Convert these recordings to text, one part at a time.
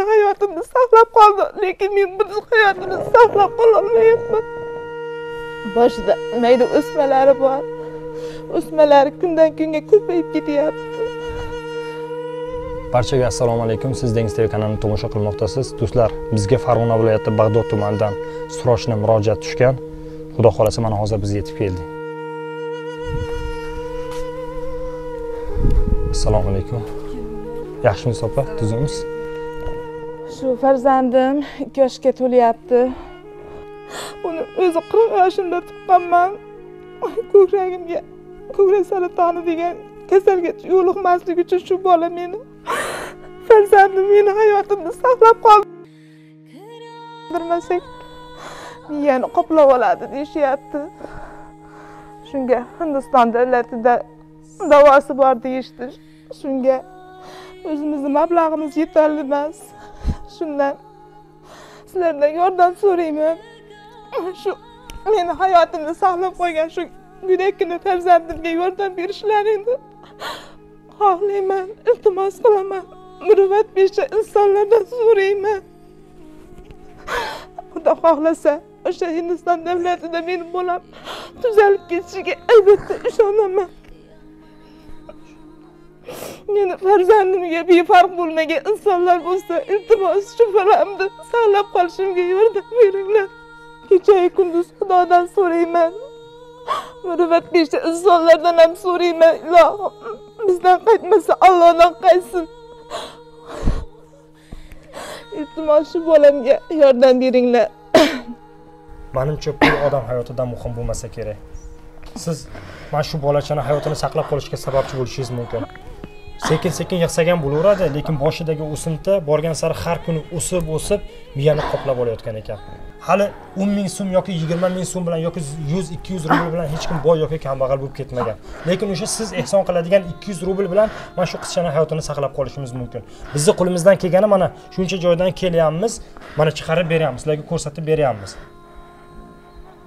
meni hayotimni saqlab qoldi lekin men buni hayotimni saqlab qololmayapman boshida mayda o'smalari bor. O'smalari kundan kunga ko'payib ketyapti. Barchaga assalomu alaykum. Siz dengiz telekanalini tomosha qilmoqdasiz. Do'stlar bizga farg'ona viloyati bag'dod tumanidan срочно murojaat tushgan. Xudo xohlasa mana hozir biz yetib keldik assalomu alaykum. Yaxshimisiz opa tuzukmisiz shu farzandim ikki yoshga to'lyapti. Uni o'zi qirq yoshimda tuqqanman ko'kragimga ko'krak saratoni degan kasalga yo'liqmaslik uchun shu bola meni farzandim meni hayotimni saqlab qoldirmasak miyani qoplab oladi deyishyapti. Shunga hindiston davlatida davosi bor deyishdi. Shunga o'zimizni mablag'imiz yetarli emas. Shundan sizlardan yordam so'rayman. Shu meni hayotimni saqlab qolgan shu go'dakkina farzandimga yordam berishlaringni xohlayman iltimos qilaman. Muruvvat berishcha insonlardan so'rayman. Xudo xohlasa o'sha hindiston davlatida meni bolam tuzalib ketishiga albatta ishonaman. Meni farzandimga befarq bo'lmagan insonlar bo'lsa iltimos shu bolamni saqlab qolishimga yordam beringlar. Kechayu kunduz xudodan so'rayman. Muruvvat berishcha insonlardan ham so'rayman. Ilohim bizdan qaytmasa allohdan qaytsin. Iltimos shu bolamga yordam beringlar. Manimcha pul odam hayotida muhim bo'lmasa kerak. Siz mana shu bolachani hayotini saqlab qolishga sababchi bo'lishingiz mumkin. Sekin sekin yig'sagan bo'laveradi lekin boshidagi o'simta borgan sari har kuni o'sib o'sib miyani qoplab olayotgan ekan. Hali o'n ming so'm yoki yigirma ming so'm bilan yoki yuz ikki yuz rubl bilan hech kim boy yoki kambag'al bo'lib ketmagan. Lekin o'sha siz ehson qiladigan ikki yuz rubl bilan mana shu qizchani hayotini saqlab qolishimiz mumkin. Bizni qo'limizdan kelgani mana shuncha joydan kelyapmiz mana chiqarib beryapmiz sizlarga ko'rsatib beryapmiz.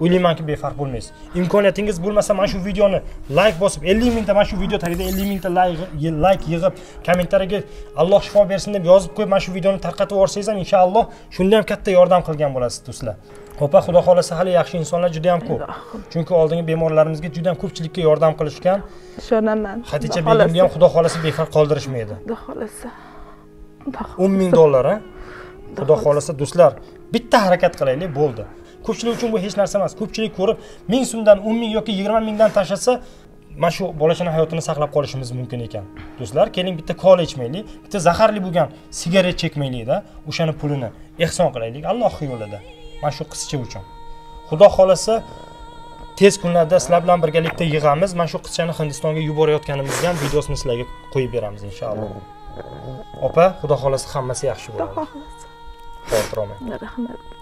O'ylaymanki befarq bo'lmaysiz. Imkoniyatingiz bo'lmasa mana shu videoni layk bosib ellik mingta mana shu video tagida ellik mingta layk yig'ib kommentariyaga alloh shifo bersin deb yozib qo'yib mana shu videoni tarqatib yuborsangiz ham inshaalloh shunda ham katta yordam qilgan bo'lasiz do'stlar. Opa xudo xohlasa hali yaxshi insonlar juda yam ko'p chunki oldingi bemorlarimizga juda yam ko'pchilikka yordam qilishgan ishonaman. Haticha begimni ham xudo xohlasa befarq qoldirishmaydi. Xudo xohlasa. O'n ming dollar a xudo xohlasa. do'stlar bitta harakat qilaylik bo'ldi ko'pchilik uchun bu hech narsa emas. Ko'pchilik ko'rib ming so'mdan o'n ming yoki yigirma mingdan tashlasa mana shu bolachani hayotini saqlab qolishimiz mumkin ekan. Do'stlar keling bitta kola ichmaylik bitta zaharli bo'lgan sigaret chekmaylikda o'shani pulini ehson qilaylik allohni yo'lida. Mana shu qizcha uchun. Xudo xohlasa tez kunlarda sizlar bilan birgalikda yig'amiz. Mana shu qizchani hindistonga yuborayotganimizni ham videosini sizlarga qo'yib beramiz inshaalloh. Opa xudo xohlasa hammasi yaxshi bo'ladi. Xudo xohlasa. Xavotir olmang rahmat